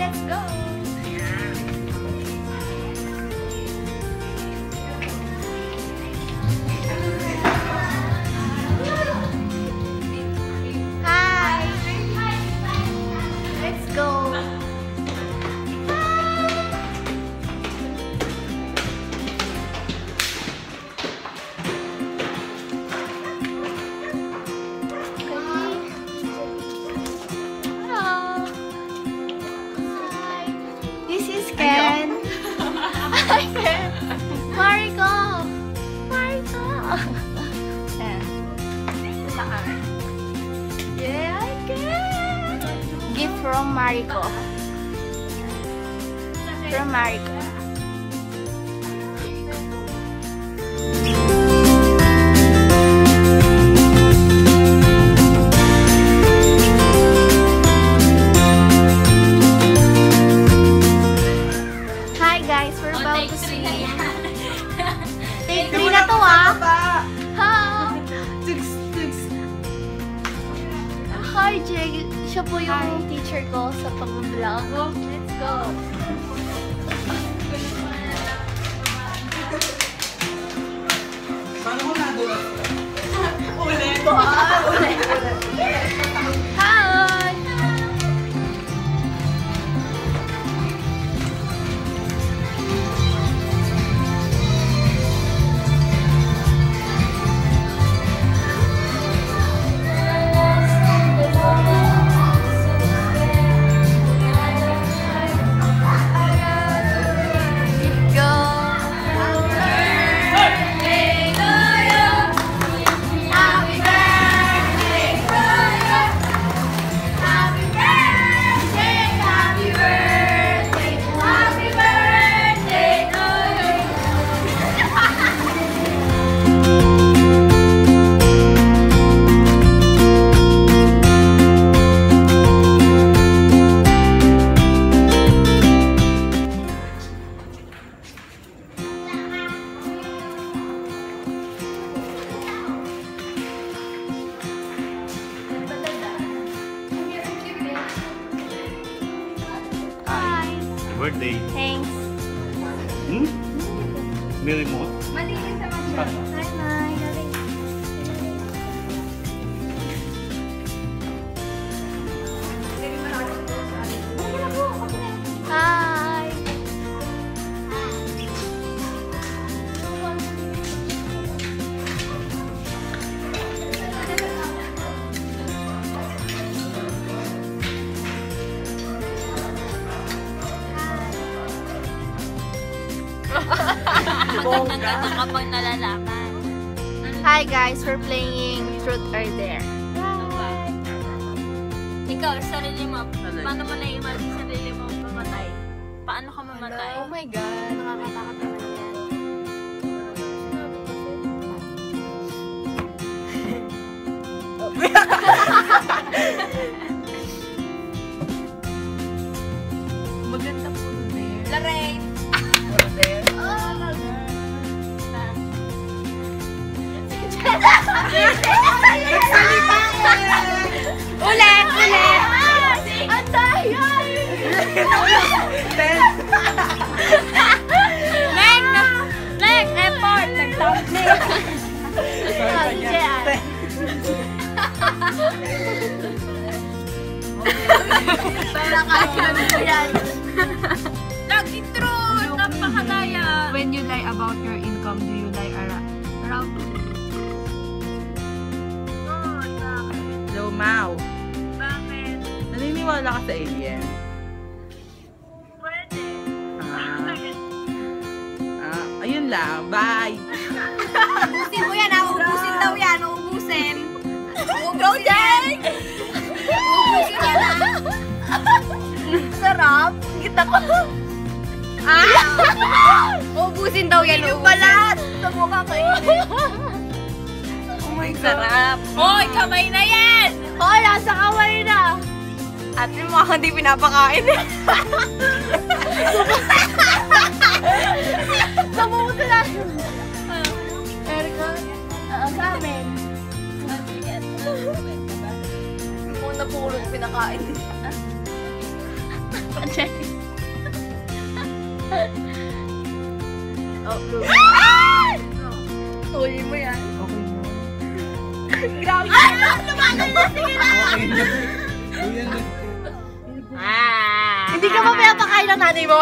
Let's go! Hi! Let's go! from Marico. From Marico. Hi Jay! Siya po yung teacher ko sa pag-vlog. Let's go! Paano ko nadulas? Ulit. Hi! Na kapag nalalaman. Hi guys, we're playing Truth or Dare. Ikaw, sarili mo, paano mo na-imagine sarili mo mamatay? Paano ka mamatay? Oh my God, nakakatakot naman yan. Maganda po there. Lorraine! Ulit! Ulit! Ang dahil! Meg! Meg! Effort! Nag-thumbnail! Ah. Nag-intro! Napakadaya! When you lie about your income, do you lie ara- around? Lumaw. Bakit? Naniniwala ka sa alien? Pwede. Ah. Ah, ayun lang. Bye. Ubusin mo yan, ah. Ubusin daw yan. Ubusin. Go, Jay! Ubusin yan, ah. Sarap. Kita ko. Ah! Ubusin daw yan. Yung ubusin. balat! Sa mukha ko Oh my God. Sarap! Hoy, kamay na yan! Hoy, nasa kamay na. At yung mga hindi pinapakain. Nabubuto na. Erika, sa amin. Muna puro pinakain. Oh. Tuloy mo yan. Grabe! Ah! Okay na. Na. Ah! Hindi ka ba pinapakain ng nanay mo?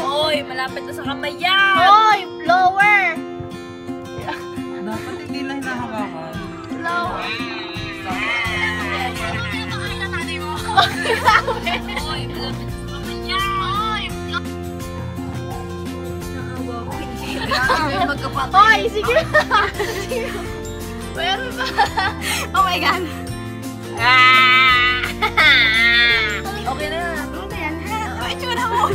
Hoy, malapit na sa kamay yan! Hoy, lower. Dapat hindi lang hinahawakan. Lower. Hoy, malapit na sa kamay yan! Hoy! Naawa ko. Grabe, magkapatid. Hoy, sige. Sige. Where is Oh my god. Ah. okay na. Ano na yan? Ay, tsura mo.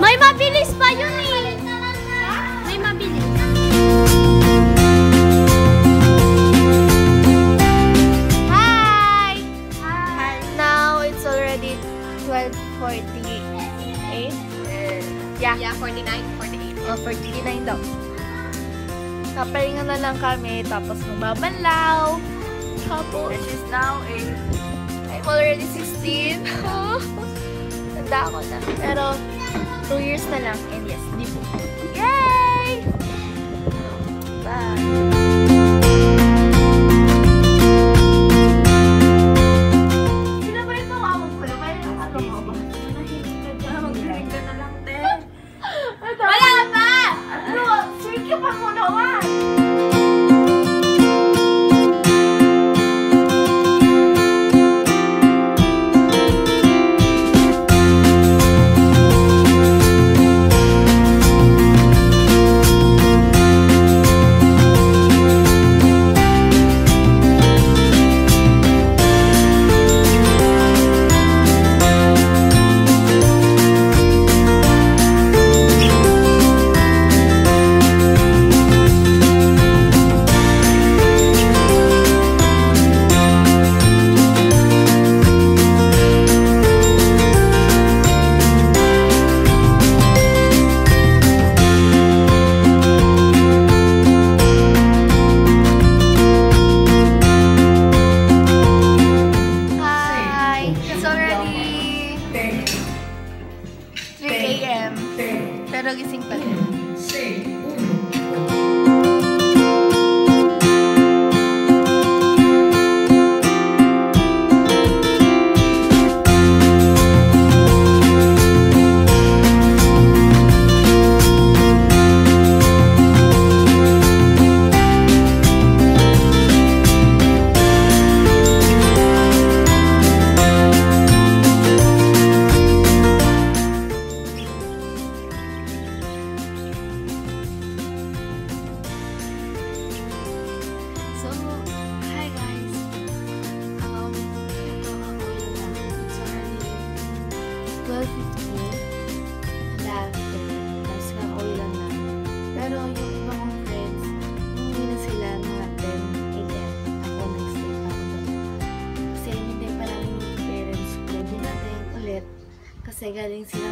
Mabilis pa yun eh. May mabilis. Hi! Hi! Now it's already 12.48. Yeah. Yeah, 49, 48. Oh, 49 daw. Kapahinga na lang kami, tapos magbabanlaw. Tapos, And she's now a I'm already 16. Tanda ako na. Pero, 2 years na lang. And yes, di po. Yay! Bye! Hi guys. Um, ito ako yun lang. It's already 12.15 after. Tapos kakauwi lang na. Yung iba friends, na sila mga 10 a.m. Ako nag-stay pa ako doon. Hindi namin yung parents ko ulit. Kasi galing sila